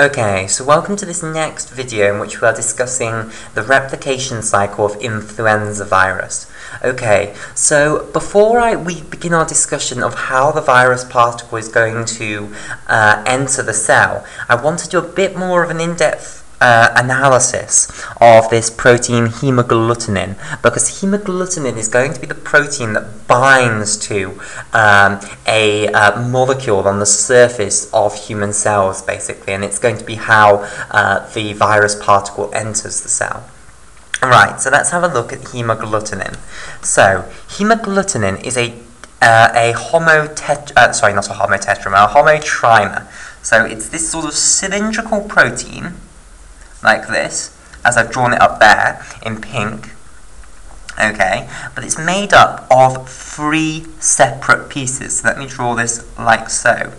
Okay, so welcome to this next video in which we are discussing the replication cycle of influenza virus. Okay, so before I, we begin our discussion of how the virus particle is going to uh, enter the cell, I want to do a bit more of an in-depth uh, analysis of this protein hemagglutinin because hemagglutinin is going to be the protein that binds to um, a uh, molecule on the surface of human cells basically and it's going to be how uh, the virus particle enters the cell. Right, so let's have a look at hemagglutinin. So, hemagglutinin is a uh, a homotet uh, sorry, not a homotetramer, a homotrimer. So it's this sort of cylindrical protein like this, as I've drawn it up there in pink. Okay, but it's made up of three separate pieces. So let me draw this like so.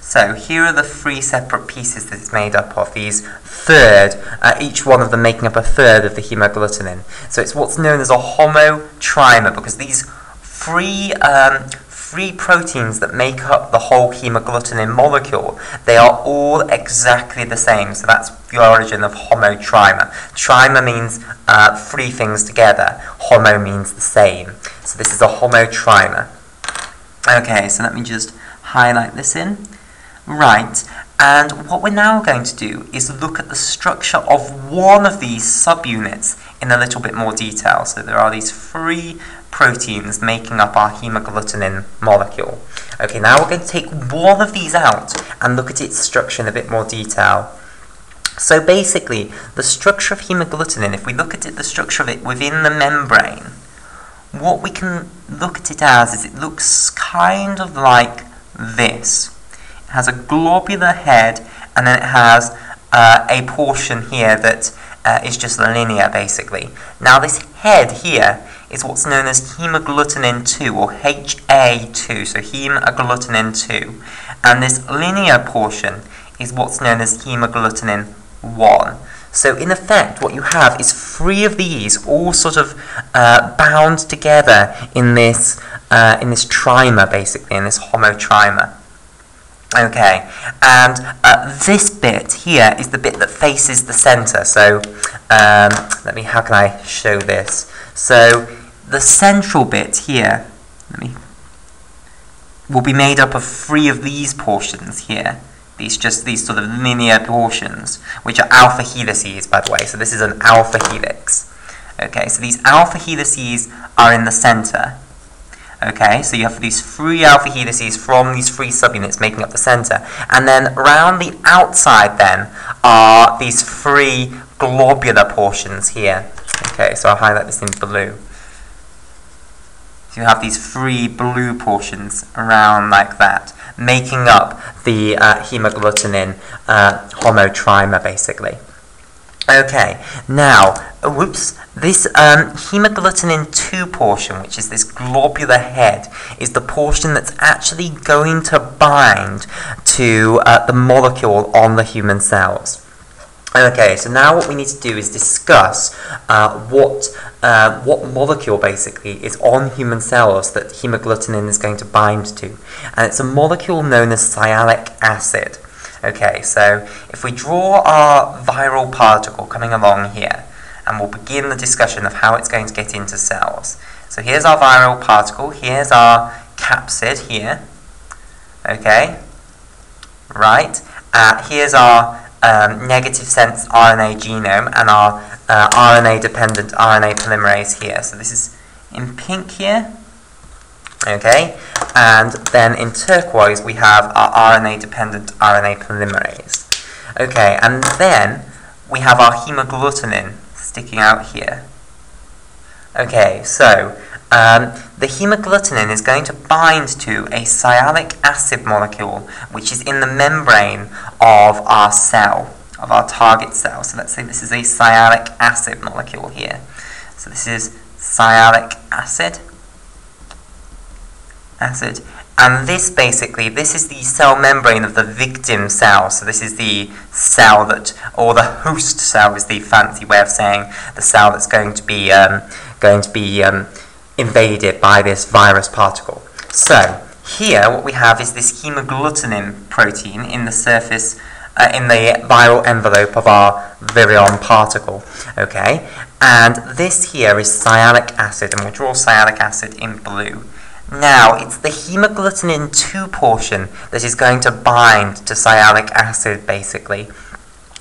So here are the three separate pieces that it's made up of, these third, uh, each one of them making up a third of the hemagglutinin. So it's what's known as a homotrimer because these three um, three proteins that make up the whole hemagglutinin molecule, they are all exactly the same. So that's the origin of homotrimer. Trimer means uh, three things together. Homo means the same. So this is a homotrimer. Okay, so let me just highlight this in. Right, and what we're now going to do is look at the structure of one of these subunits in a little bit more detail. So there are these three proteins making up our hemagglutinin molecule. Okay, now we're going to take one of these out and look at its structure in a bit more detail. So basically, the structure of hemagglutinin, if we look at it, the structure of it within the membrane, what we can look at it as is it looks kind of like this. It has a globular head and then it has uh, a portion here that uh, is just linear basically. Now this head here is what's known as hemagglutinin 2 or HA2, so hemagglutinin 2. And this linear portion is what's known as hemagglutinin 1. So in effect, what you have is three of these all sort of uh, bound together in this uh, in this trimer, basically, in this homotrimer. Okay, and uh, this bit here is the bit that faces the center. So um, let me, how can I show this? So the central bit here, me, will be made up of three of these portions here. These just these sort of linear portions, which are alpha helices, by the way. So this is an alpha helix. Okay, so these alpha helices are in the center. Okay, so you have these three alpha helices from these three subunits making up the center. And then around the outside then are these three globular portions here. Okay, so I'll highlight this in blue. So you have these three blue portions around like that, making up the uh, hemagglutinin uh, homotrimer, basically. Okay, now, whoops, this um, hemagglutinin 2 portion, which is this globular head, is the portion that's actually going to bind to uh, the molecule on the human cells. Okay, so now what we need to do is discuss uh, what uh, what molecule basically is on human cells that hemagglutinin is going to bind to. And it's a molecule known as sialic acid. Okay, so if we draw our viral particle coming along here, and we'll begin the discussion of how it's going to get into cells. So here's our viral particle, here's our capsid here, okay, right, uh, here's our um, negative sense RNA genome and our uh, RNA-dependent RNA polymerase here. So this is in pink here, okay? And then in turquoise we have our RNA-dependent RNA polymerase. Okay, and then we have our hemagglutinin sticking out here. Okay, so um, the hemagglutinin is going to bind to a sialic acid molecule which is in the membrane of our cell, of our target cell. So let's say this is a sialic acid molecule here. So this is sialic acid, acid, and this basically, this is the cell membrane of the victim cell. So this is the cell that, or the host cell is the fancy way of saying the cell that's going to be um, going to be um, invaded by this virus particle. So, here what we have is this hemagglutinin protein in the surface uh, in the viral envelope of our virion particle. Okay, and this here is sialic acid, and we'll draw sialic acid in blue. Now, it's the hemagglutinin 2 portion that is going to bind to sialic acid, basically.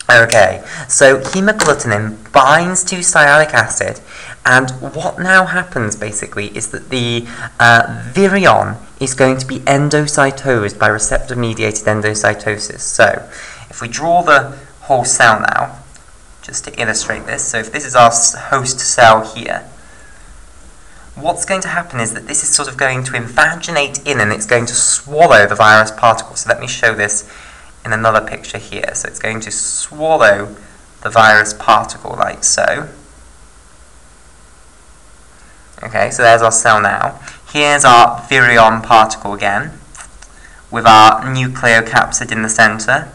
Okay, so hemagglutinin binds to sialic acid, and what now happens, basically, is that the uh, virion is going to be endocytosed by receptor-mediated endocytosis. So, if we draw the whole cell now, just to illustrate this, so if this is our host cell here, what's going to happen is that this is sort of going to invaginate in and it's going to swallow the virus particle. So let me show this in another picture here. So it's going to swallow the virus particle like so. Okay, so there's our cell now. Here's our virion particle again, with our nucleocapsid in the center.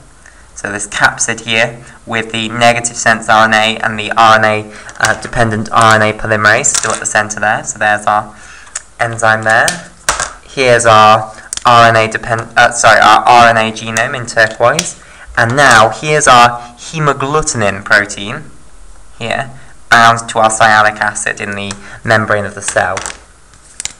So this capsid here with the negative sense RNA and the RNA-dependent uh, RNA polymerase still at the center there. So there's our enzyme there. Here's our RNA depend uh, sorry our RNA genome in turquoise, and now here's our hemagglutinin protein here bound to our sialic acid in the membrane of the cell.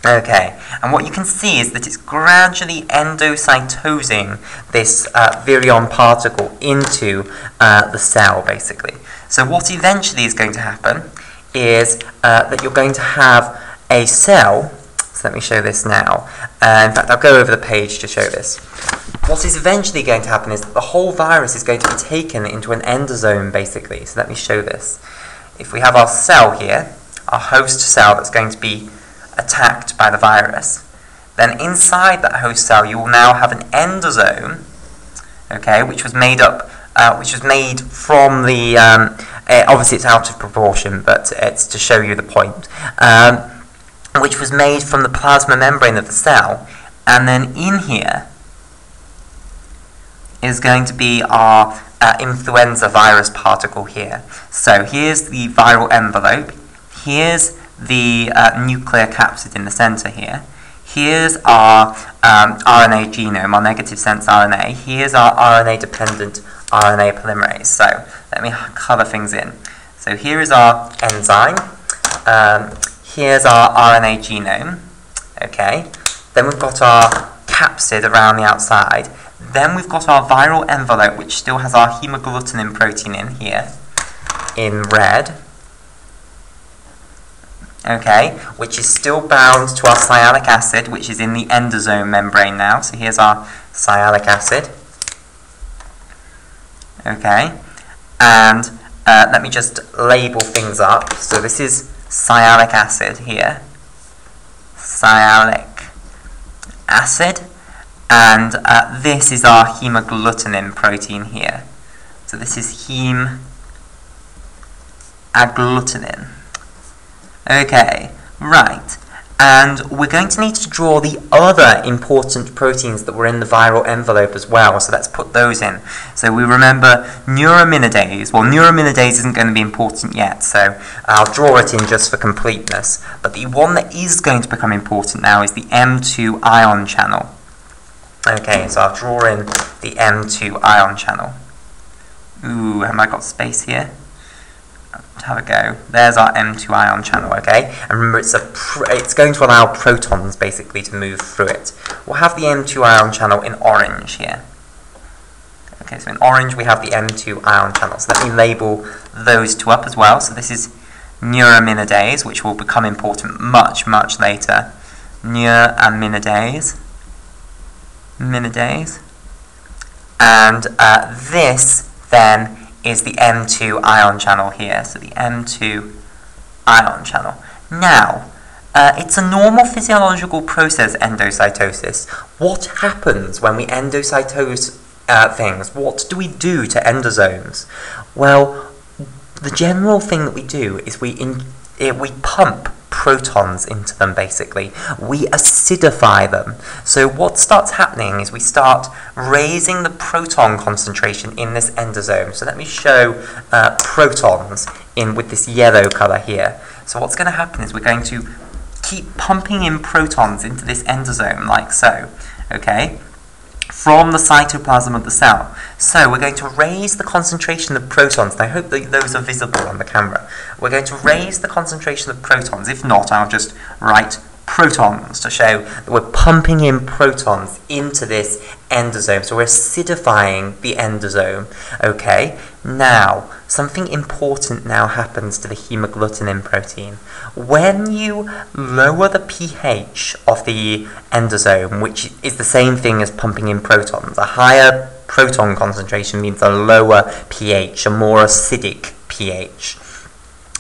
Okay, and what you can see is that it's gradually endocytosing this uh, virion particle into uh, the cell, basically. So what eventually is going to happen is uh, that you're going to have a cell, let me show this now. Uh, in fact, I'll go over the page to show this. What is eventually going to happen is that the whole virus is going to be taken into an endosome, basically. So let me show this. If we have our cell here, our host cell that's going to be attacked by the virus, then inside that host cell you will now have an endosome, okay, which was made up, uh, which was made from the, um, uh, obviously it's out of proportion, but it's to show you the point, um, which was made from the plasma membrane of the cell, and then in here is going to be our uh, influenza virus particle here. So here's the viral envelope, here's the uh, nucleocapsid in the center here. Here's our um, RNA genome, our negative sense RNA. Here's our RNA-dependent RNA polymerase. So let me cover things in. So here is our enzyme. Um, here's our RNA genome. Okay. Then we've got our capsid around the outside. Then we've got our viral envelope, which still has our hemagglutinin protein in here, in red okay, which is still bound to our sialic acid, which is in the endosome membrane now. So here's our sialic acid. Okay, and uh, let me just label things up. So this is sialic acid here. Sialic acid. And uh, this is our hemagglutinin protein here. So this is heme agglutinin. Okay, right. And we're going to need to draw the other important proteins that were in the viral envelope as well, so let's put those in. So we remember neuraminidase. Well, neuraminidase isn't going to be important yet, so I'll draw it in just for completeness. But the one that is going to become important now is the M2 ion channel. Okay, so I'll draw in the M2 ion channel. Ooh, have I got space here? Have a go. There's our M2 ion channel, okay? And remember, it's a it's going to allow protons basically to move through it. We'll have the M2 ion channel in orange here. Okay, so in orange we have the M2 ion channel. So let me label those two up as well. So this is neuraminidase, which will become important much, much later. Neuraminidase. Minidase. And uh, this then is the M2 ion channel here. So the M2 ion channel. Now, uh, it's a normal physiological process, endocytosis. What happens when we endocytose uh, things? What do we do to endosomes? Well, the general thing that we do is we, in, uh, we pump protons into them, basically. We acidify them. So what starts happening is we start raising the proton concentration in this endosome. So let me show uh, protons in with this yellow color here. So what's going to happen is we're going to keep pumping in protons into this endosome like so. Okay? From the cytoplasm of the cell. So we're going to raise the concentration of protons, I hope that those are visible on the camera. We're going to raise the concentration of protons. If not, I'll just write protons to show that we're pumping in protons into this endosome. So we're acidifying the endosome. Okay, now something important now happens to the hemagglutinin protein. When you lower the pH of the endosome, which is the same thing as pumping in protons, a higher proton concentration means a lower pH, a more acidic pH.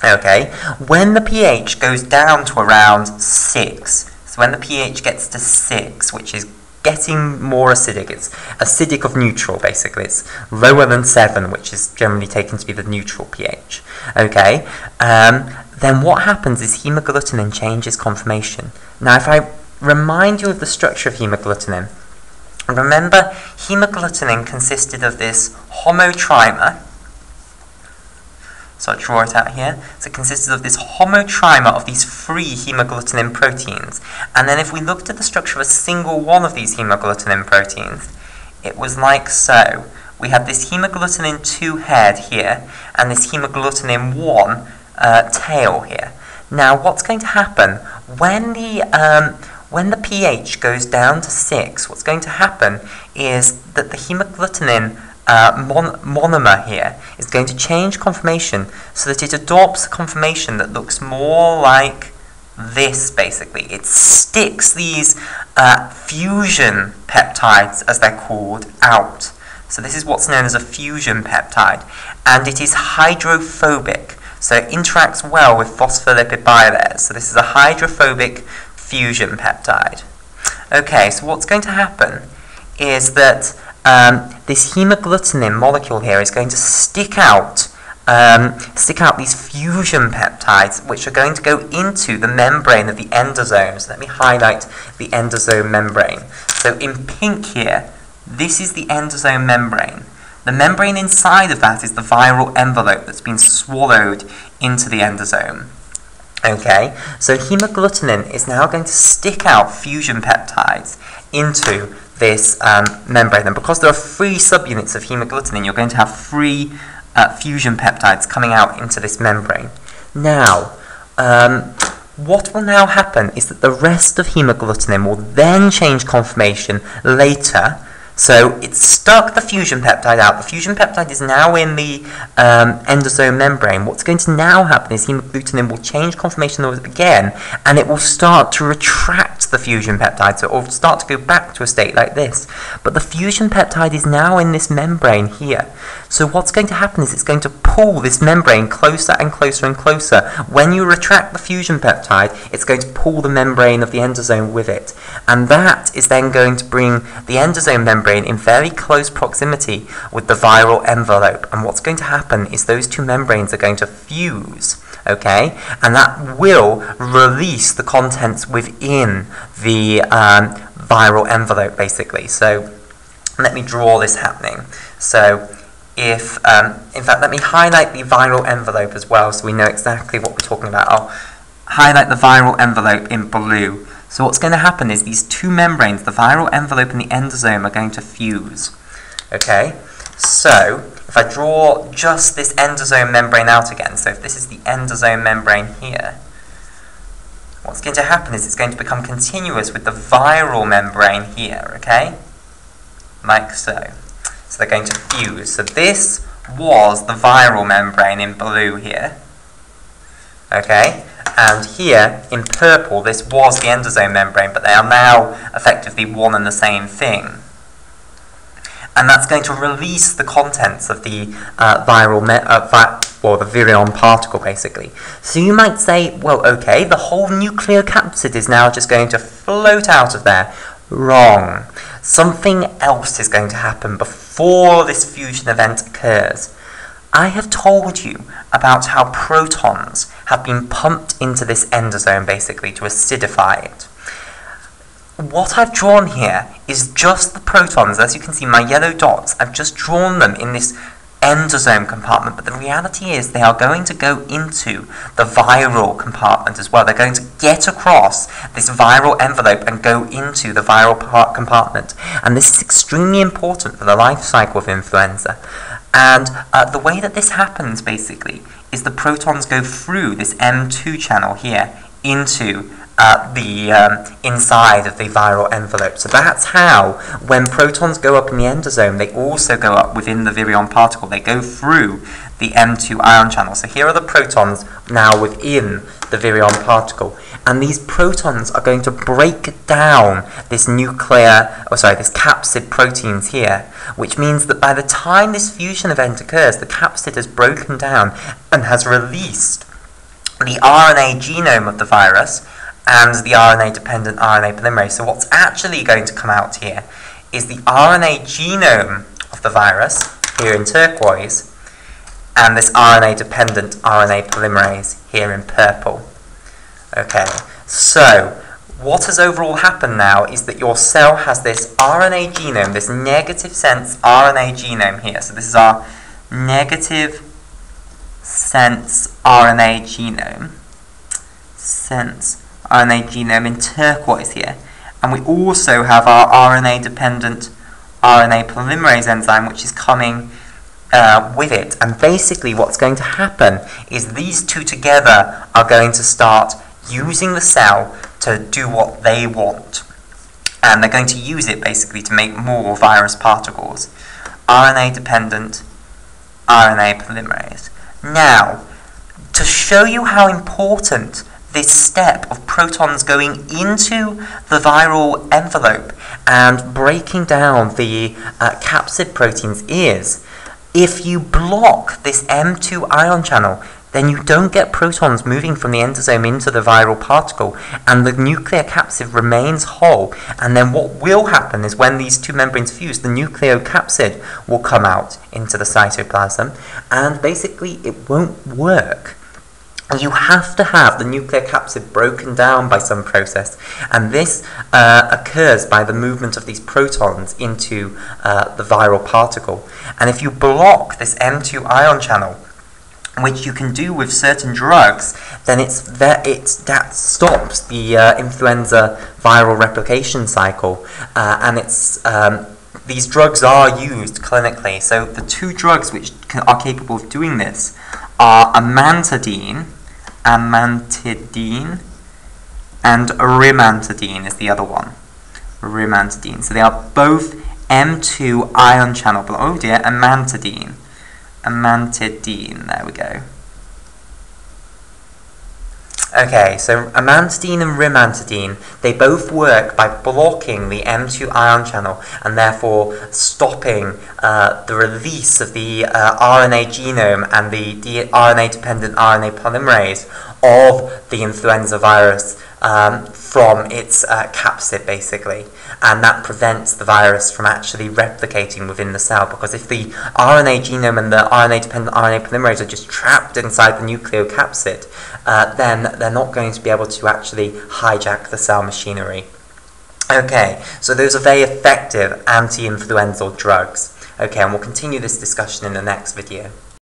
Okay, when the pH goes down to around 6, so when the pH gets to 6, which is getting more acidic, it's acidic of neutral basically, it's lower than 7, which is generally taken to be the neutral pH. Okay, um, then what happens is hemagglutinin changes conformation. Now if I remind you of the structure of hemagglutinin, remember hemagglutinin consisted of this homotrimer, so I'll draw it out here. So it consists of this homotrimer of these three hemagglutinin proteins. And then if we looked at the structure of a single one of these hemagglutinin proteins, it was like so. We had this hemagglutinin 2 head here, and this hemagglutinin 1 uh, tail here. Now what's going to happen when the um, when the pH goes down to 6, what's going to happen is that the hemagglutinin uh, mon monomer here is going to change conformation so that it adopts a conformation that looks more like this basically. It sticks these uh, fusion peptides, as they're called, out. So this is what's known as a fusion peptide, and it is hydrophobic, so it interacts well with phospholipid bilayers. So this is a hydrophobic fusion peptide. Okay, so what's going to happen is that um, this hemagglutinin molecule here is going to stick out um, stick out these fusion peptides which are going to go into the membrane of the endosome. So let me highlight the endosome membrane. So in pink here, this is the endosome membrane. The membrane inside of that is the viral envelope that's been swallowed into the endosome. Okay, so hemagglutinin is now going to stick out fusion peptides into this um, membrane. And because there are three subunits of hemagglutinin, you're going to have three uh, fusion peptides coming out into this membrane. Now, um, what will now happen is that the rest of hemagglutinin will then change conformation later so it stuck the fusion peptide out. The fusion peptide is now in the um, endosome membrane. What's going to now happen is hemagglutinin will change conformation again, and it will start to retract the fusion peptide. So it will start to go back to a state like this. But the fusion peptide is now in this membrane here. So what's going to happen is it's going to pull this membrane closer and closer and closer. When you retract the fusion peptide, it's going to pull the membrane of the endosome with it. And that is then going to bring the endosome membrane in very close proximity with the viral envelope. And what's going to happen is those two membranes are going to fuse okay? And that will release the contents within the um, viral envelope, basically. So let me draw this happening. So if, um, in fact, let me highlight the viral envelope as well so we know exactly what we're talking about. I'll highlight the viral envelope in blue. So what's going to happen is these two membranes, the viral envelope and the endosome, are going to fuse. Okay, so if I draw just this endosome membrane out again, so if this is the endosome membrane here, what's going to happen is it's going to become continuous with the viral membrane here, okay? Like so. So they're going to fuse. So this was the viral membrane in blue here. Okay, and here in purple this was the endosome membrane, but they are now effectively one and the same thing. And that's going to release the contents of the uh, viral, uh, vi or the virion particle, basically. So you might say, well, okay, the whole nucleocapsid is now just going to float out of there. Wrong. Something else is going to happen before this fusion event occurs. I have told you about how protons have been pumped into this endosome basically to acidify it. What I've drawn here is just the protons. As you can see, my yellow dots, I've just drawn them in this endosome compartment, but the reality is they are going to go into the viral compartment as well. They're going to get across this viral envelope and go into the viral compartment. And this is extremely important for the life cycle of influenza. And uh, the way that this happens, basically, is the protons go through this M2 channel here into uh, the um, inside of the viral envelope. So that's how, when protons go up in the endosome, they also go up within the virion particle. They go through the M2 ion channel. So here are the protons now within the virion particle. And these protons are going to break down this nuclear, oh sorry, this capsid proteins here, which means that by the time this fusion event occurs, the capsid has broken down and has released the RNA genome of the virus and the RNA-dependent RNA polymerase. So what's actually going to come out here is the RNA genome of the virus, here in turquoise, and this RNA-dependent RNA polymerase, here in purple. Okay, so what has overall happened now is that your cell has this RNA genome, this negative sense RNA genome here. So this is our negative sense RNA genome. Sense RNA genome in turquoise here. And we also have our RNA-dependent RNA polymerase enzyme, which is coming uh, with it. And basically what's going to happen is these two together are going to start using the cell to do what they want. And they're going to use it basically to make more virus particles. RNA-dependent RNA polymerase. Now, to show you how important this step of protons going into the viral envelope and breaking down the uh, capsid proteins is, if you block this M2 ion channel, then you don't get protons moving from the endosome into the viral particle, and the nucleocapsid remains whole. And then what will happen is when these two membranes fuse, the nucleocapsid will come out into the cytoplasm, and basically it won't work you have to have the nucleocapsid broken down by some process, and this uh, occurs by the movement of these protons into uh, the viral particle. And if you block this M2 ion channel, which you can do with certain drugs, then it's that it that stops the uh, influenza viral replication cycle, uh, and it's um, these drugs are used clinically. So the two drugs which are capable of doing this are amantadine, amantadine, and rimantadine is the other one. Rimantadine. So they are both M2 ion channel Oh dear, amantadine. Amantadine, there we go. Okay, so amantadine and rimantadine, they both work by blocking the M2 ion channel and therefore stopping uh, the release of the uh, RNA genome and the, RNA-dependent RNA polymerase of the influenza virus um, from its uh, capsid, basically. And that prevents the virus from actually replicating within the cell, because if the RNA genome and the RNA-dependent RNA polymerase are just trapped inside the nucleocapsid, uh, then they're not going to be able to actually hijack the cell machinery. Okay, so those are very effective anti-influenzal drugs. Okay, and we'll continue this discussion in the next video.